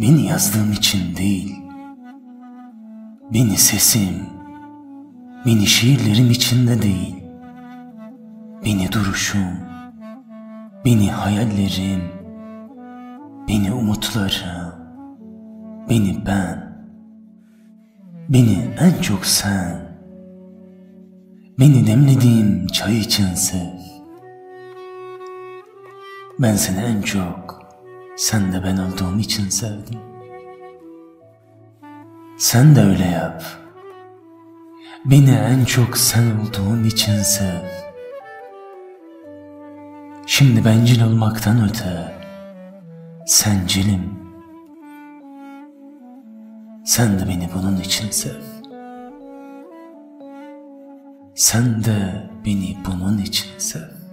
Beni yazdığım için değil, beni sesim, beni şiirlerim içinde değil, beni duruşum, beni hayallerim, beni umutlarım, beni ben, beni en çok sen, beni demlediğim çay için sev. Ben seni en çok sen de ben olduğum için sevdim. Sen de öyle yap. Beni en çok sen olduğun için sev. Şimdi bencil olmaktan öte sencilim. Sen de beni bunun için sev. Sen de beni bunun için sev.